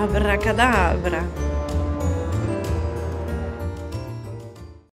Abracadabra.